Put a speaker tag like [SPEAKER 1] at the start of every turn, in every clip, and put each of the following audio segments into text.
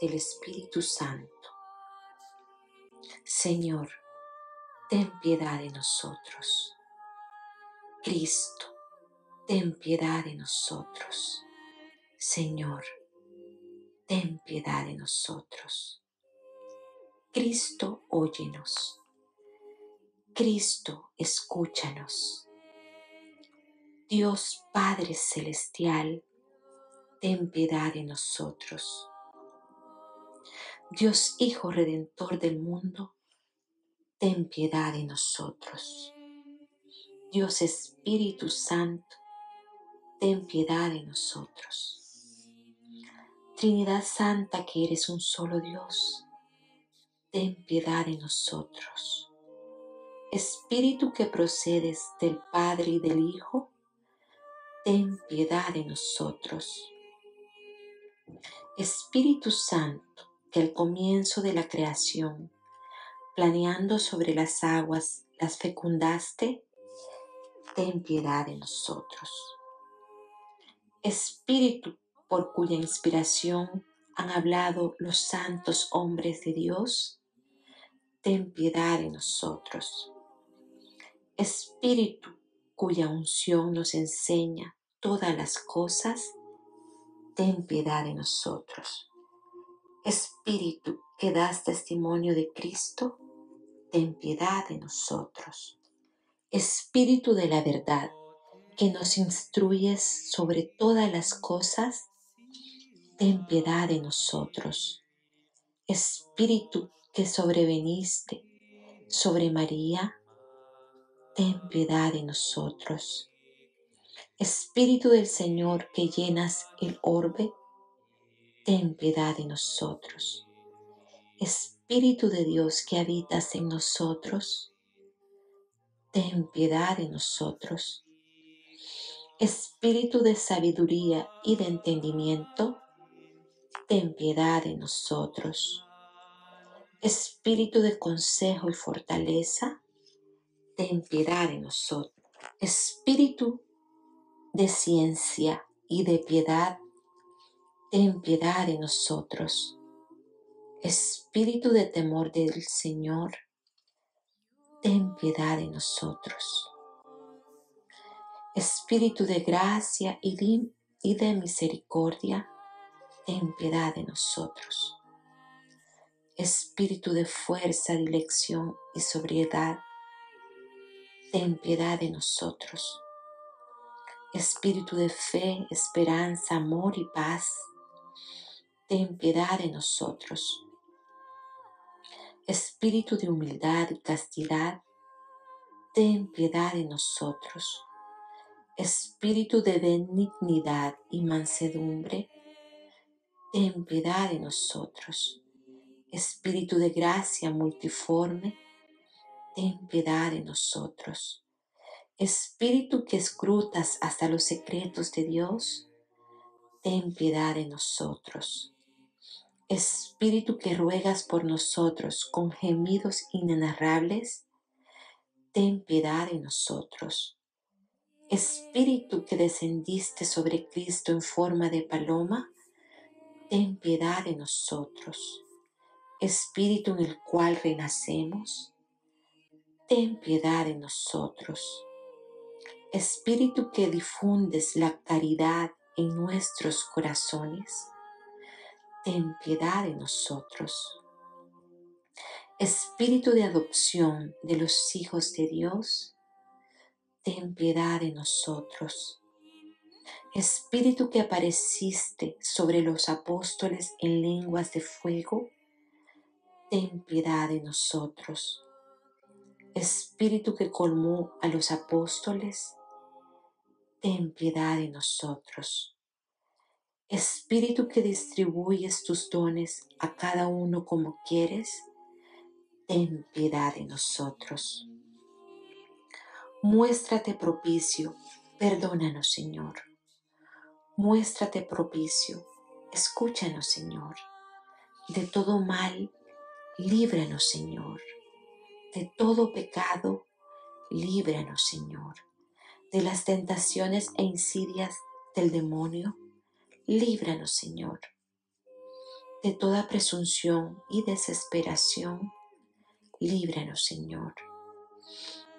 [SPEAKER 1] del Espíritu Santo. Señor, ten piedad de nosotros. Cristo, ten piedad de nosotros. Señor, ten piedad de nosotros. Cristo, óyenos. Cristo, escúchanos. Dios Padre Celestial, ten piedad de nosotros. Dios Hijo Redentor del mundo, ten piedad de nosotros. Dios Espíritu Santo, ten piedad de nosotros. Trinidad Santa que eres un solo Dios, ten piedad de nosotros. Espíritu que procedes del Padre y del Hijo, ten piedad de nosotros. Espíritu Santo, que al comienzo de la creación, planeando sobre las aguas, las fecundaste, ten piedad de nosotros. Espíritu por cuya inspiración han hablado los santos hombres de Dios, ten piedad de nosotros. Espíritu cuya unción nos enseña todas las cosas, ten piedad de nosotros. Espíritu que das testimonio de Cristo, ten piedad de nosotros. Espíritu de la verdad, que nos instruyes sobre todas las cosas, ten piedad de nosotros. Espíritu que sobreveniste sobre María, ten piedad de nosotros. Espíritu del Señor que llenas el orbe, ten piedad de nosotros. Espíritu de Dios que habitas en nosotros, ten piedad de nosotros. Espíritu de sabiduría y de entendimiento, ten piedad de nosotros. Espíritu de consejo y fortaleza, ten piedad de nosotros. Espíritu de ciencia y de piedad, ten piedad de nosotros. Espíritu de temor del Señor, ten piedad de nosotros. Espíritu de gracia y de, misericordia, ten piedad de nosotros. Espíritu de fuerza, dirección y sobriedad, ten piedad de nosotros. Espíritu de fe, esperanza, amor y paz, ten piedad de nosotros. Espíritu de humildad y castidad, ten piedad de nosotros. Espíritu de benignidad y mansedumbre, ten piedad de nosotros. Espíritu de gracia multiforme, ten piedad de nosotros. Espíritu que escrutas hasta los secretos de Dios, ten piedad de nosotros. Espíritu que ruegas por nosotros con gemidos inenarrables, ten piedad de nosotros. Espíritu que descendiste sobre Cristo en forma de paloma, ten piedad de nosotros. Espíritu en el cual renacemos, ten piedad de nosotros. Espíritu que difundes la caridad en nuestros corazones, ten piedad de nosotros. Espíritu de adopción de los hijos de Dios, ten piedad de nosotros. Espíritu que apareciste sobre los apóstoles en lenguas de fuego, ten piedad de nosotros. Espíritu que colmó a los apóstoles, ten piedad de nosotros. Espíritu que distribuyes tus dones a cada uno como quieres, ten piedad de nosotros. Muéstrate propicio, perdónanos Señor. Muéstrate propicio, escúchanos Señor. De todo mal, líbranos Señor. De todo pecado, líbranos Señor de las tentaciones e insidias del demonio, líbranos, Señor. De toda presunción y desesperación, líbranos, Señor.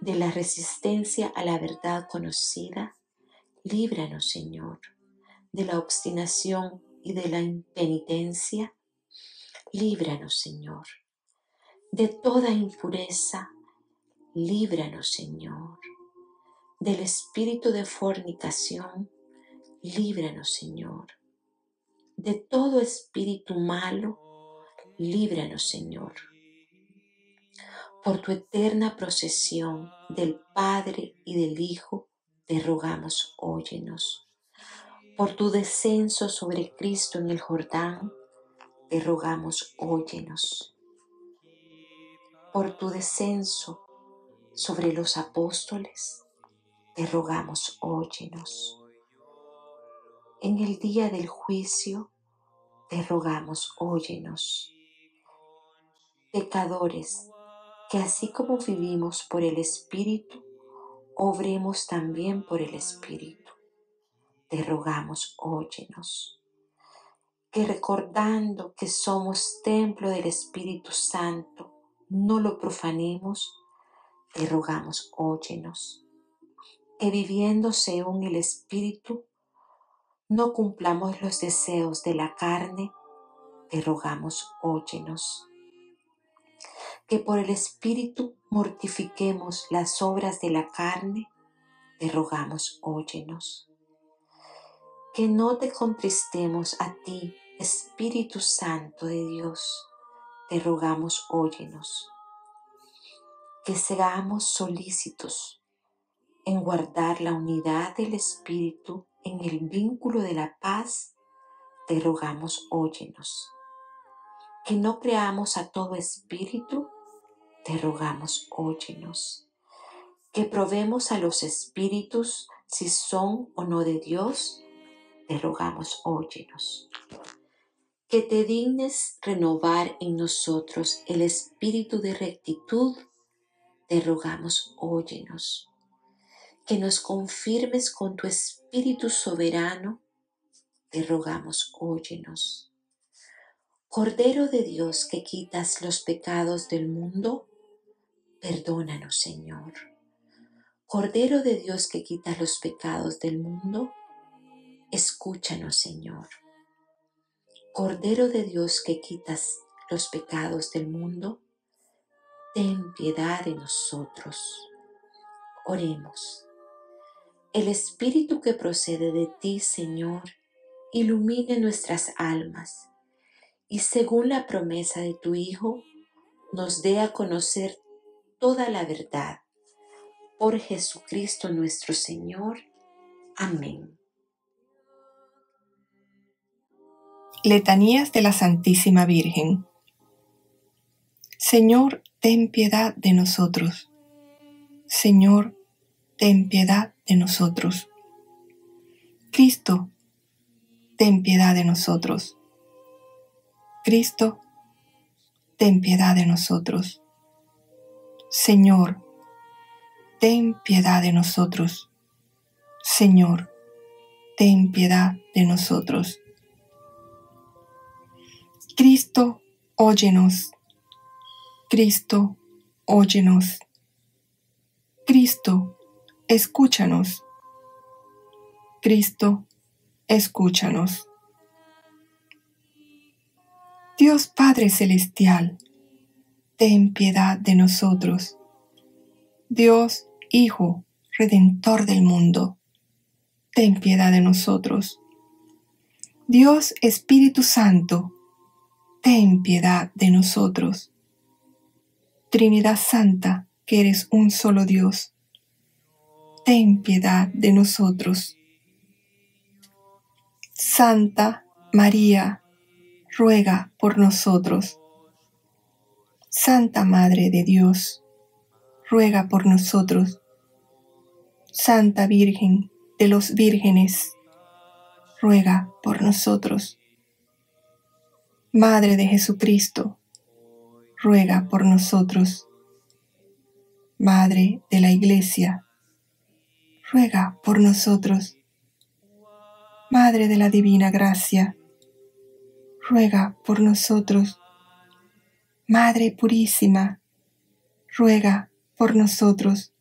[SPEAKER 1] De la resistencia a la verdad conocida, líbranos, Señor. De la obstinación y de la impenitencia, líbranos, Señor. De toda impureza, líbranos, Señor. Del espíritu de fornicación, líbranos, Señor. De todo espíritu malo, líbranos, Señor. Por tu eterna procesión del Padre y del Hijo, te rogamos, óyenos. Por tu descenso sobre Cristo en el Jordán, te rogamos, óyenos. Por tu descenso sobre los apóstoles, te rogamos, óyenos. En el día del juicio, te rogamos, óyenos. Pecadores, que así como vivimos por el Espíritu, obremos también por el Espíritu. Te rogamos, óyenos. Que recordando que somos templo del Espíritu Santo, no lo profanemos, te rogamos, óyenos. Que viviendo según el Espíritu, no cumplamos los deseos de la carne, te rogamos, óyenos. Que por el Espíritu mortifiquemos las obras de la carne, te rogamos, óyenos. Que no te contristemos a ti, Espíritu Santo de Dios, te rogamos, óyenos. Que seamos solícitos en guardar la unidad del Espíritu en el vínculo de la paz, te rogamos, óyenos. Que no creamos a todo espíritu, te rogamos, óyenos. Que probemos a los espíritus si son o no de Dios, te rogamos, óyenos. Que te dignes renovar en nosotros el espíritu de rectitud, te rogamos, óyenos que nos confirmes con tu Espíritu soberano, te rogamos, óyenos. Cordero de Dios que quitas los pecados del mundo, perdónanos, Señor. Cordero de Dios que quitas los pecados del mundo, escúchanos, Señor. Cordero de Dios que quitas los pecados del mundo, ten piedad de nosotros. Oremos. El Espíritu que procede de ti, Señor, ilumine nuestras almas y según la promesa de tu Hijo, nos dé a conocer toda la verdad. Por Jesucristo nuestro Señor. Amén.
[SPEAKER 2] Letanías de la Santísima Virgen. Señor, ten piedad de nosotros. Señor, ten piedad de nosotros. Cristo, ten piedad de nosotros. Cristo, ten piedad de nosotros. Señor, ten piedad de nosotros. Señor, ten piedad de nosotros. Cristo, óyenos. Cristo, óyenos. Cristo, escúchanos. Cristo, escúchanos. Dios Padre Celestial, ten piedad de nosotros. Dios Hijo, Redentor del mundo, ten piedad de nosotros. Dios Espíritu Santo, ten piedad de nosotros. Trinidad Santa, que eres un solo Dios, ten piedad de nosotros. Santa María, ruega por nosotros. Santa Madre de Dios, ruega por nosotros. Santa Virgen de los vírgenes, ruega por nosotros. Madre de Jesucristo, ruega por nosotros. Madre de la Iglesia, ruega por nosotros. Madre de la Divina Gracia, ruega por nosotros. Madre purísima, ruega por nosotros.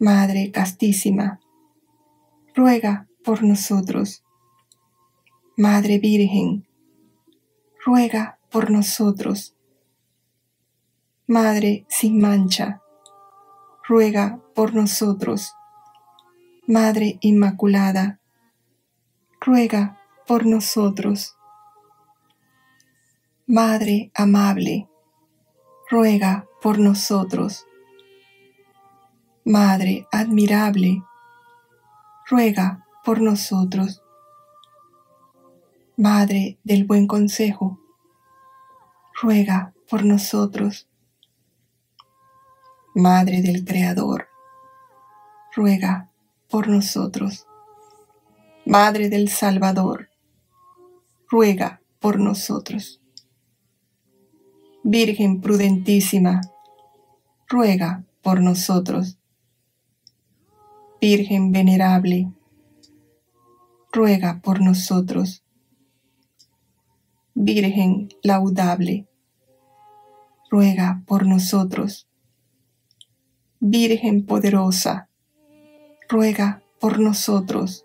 [SPEAKER 2] Madre castísima, ruega por nosotros. Madre Virgen, ruega por nosotros. Madre sin mancha, ruega por nosotros. Madre Inmaculada, ruega por nosotros. Madre amable, ruega por nosotros. Madre admirable, ruega por nosotros. Madre del buen consejo, ruega por nosotros. Madre del Creador, ruega por nosotros. Madre del Salvador, ruega por nosotros. Virgen prudentísima, ruega por nosotros. Virgen venerable, ruega por nosotros. Virgen laudable, ruega por nosotros. Virgen poderosa, ruega por nosotros.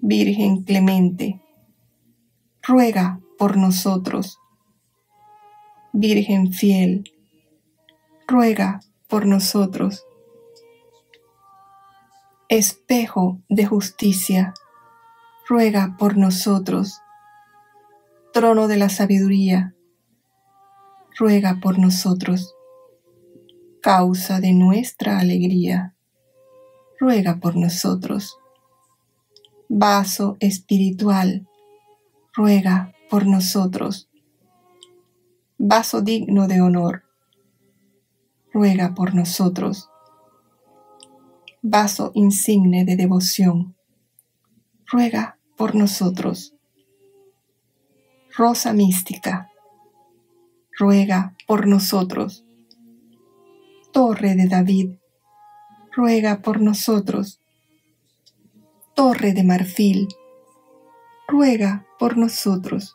[SPEAKER 2] Virgen clemente, ruega por nosotros. Virgen fiel, ruega por nosotros. Espejo de justicia, ruega por nosotros. Trono de la sabiduría, ruega por nosotros. Causa de nuestra alegría, ruega por nosotros. Vaso espiritual, ruega por nosotros. Vaso digno de honor, ruega por nosotros. Vaso insigne de devoción, ruega por nosotros Rosa mística, ruega por nosotros. Torre de David, ruega por nosotros. Torre de marfil, ruega por nosotros.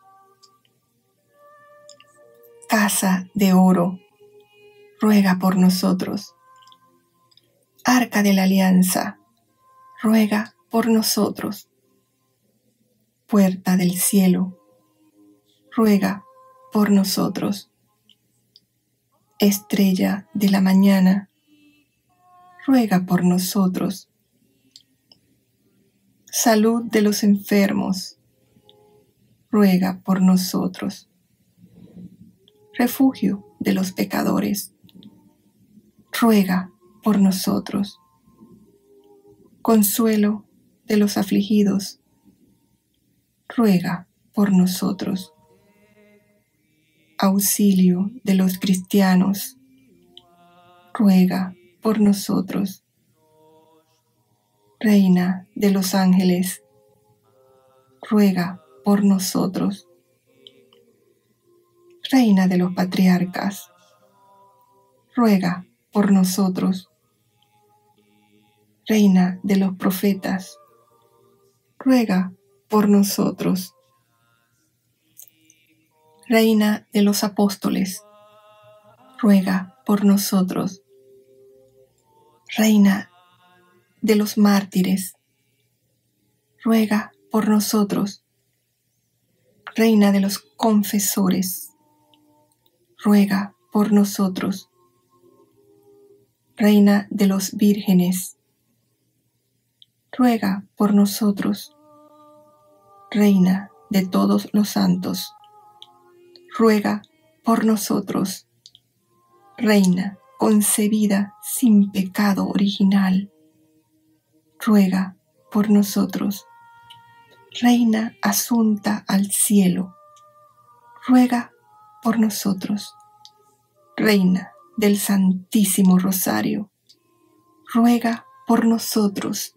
[SPEAKER 2] Casa de oro, ruega por nosotros. Arca de la Alianza, ruega por nosotros. Puerta del cielo, ruega por nosotros. Estrella de la mañana, ruega por nosotros. Salud de los enfermos, ruega por nosotros. Refugio de los pecadores, ruega por nosotros. Consuelo de los afligidos, ruega por nosotros auxilio de los cristianos, ruega por nosotros. Reina de los ángeles, ruega por nosotros. Reina de los patriarcas, ruega por nosotros. Reina de los profetas, ruega por nosotros. Reina de los apóstoles, ruega por nosotros. Reina de los mártires, ruega por nosotros. Reina de los confesores, ruega por nosotros. Reina de los vírgenes, ruega por nosotros. Reina de todos los santos ruega por nosotros. Reina concebida sin pecado original, ruega por nosotros. Reina asunta al cielo, ruega por nosotros. Reina del Santísimo Rosario, ruega por nosotros.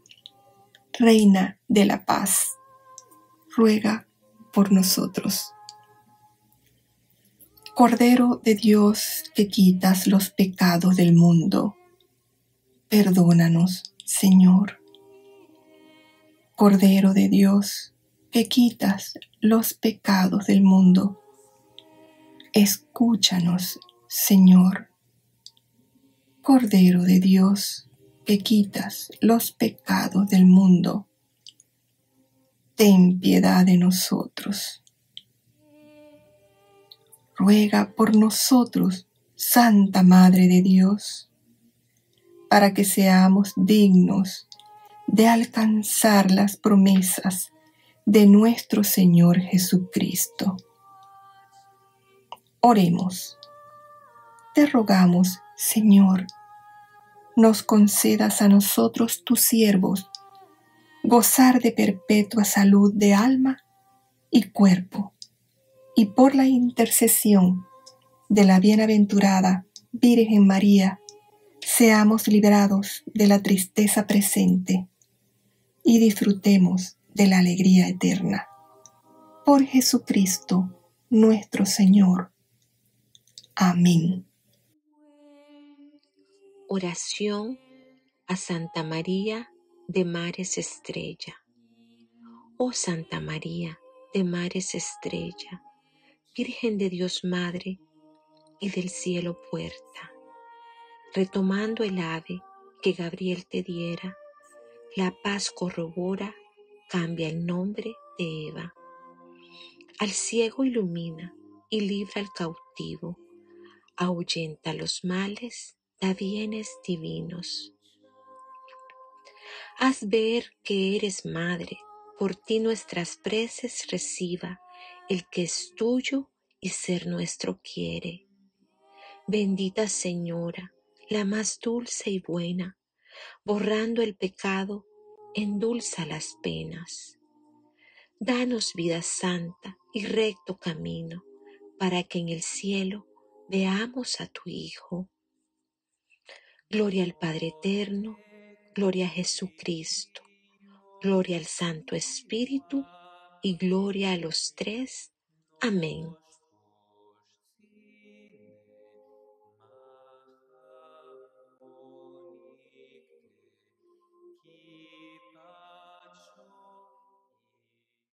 [SPEAKER 2] Reina de la paz, ruega por nosotros. Cordero de Dios que quitas los pecados del mundo, perdónanos, Señor. Cordero de Dios que quitas los pecados del mundo, escúchanos, Señor. Cordero de Dios, que quitas los pecados del mundo, ten piedad de nosotros. Ruega por nosotros, Santa Madre de Dios, para que seamos dignos de alcanzar las promesas de nuestro Señor Jesucristo. Oremos. Te rogamos, Señor, nos concedas a nosotros, tus siervos, gozar de perpetua salud de alma y cuerpo, y por la intercesión de la bienaventurada Virgen María, seamos librados de la tristeza presente y disfrutemos de la alegría eterna. Por Jesucristo nuestro Señor. Amén.
[SPEAKER 1] Oración a Santa María de Mares Estrella. Oh Santa María de Mares Estrella, Virgen de Dios Madre y del cielo puerta, retomando el ave que Gabriel te diera, la paz corrobora, cambia el nombre de Eva. Al ciego ilumina y libra al cautivo, ahuyenta los males, da bienes divinos. Haz ver que eres madre, por ti nuestras preces reciba el que es tuyo y ser nuestro quiere. Bendita Señora, la más dulce y buena, borrando el pecado, endulza las penas. Danos vida santa y recto camino, para que en el cielo veamos a tu Hijo. Gloria al Padre Eterno, Gloria a Jesucristo, gloria al Santo Espíritu y gloria a los tres. Amén.